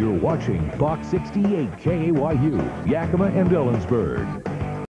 You're watching Fox 68 KAYU, Yakima and Ellensburg.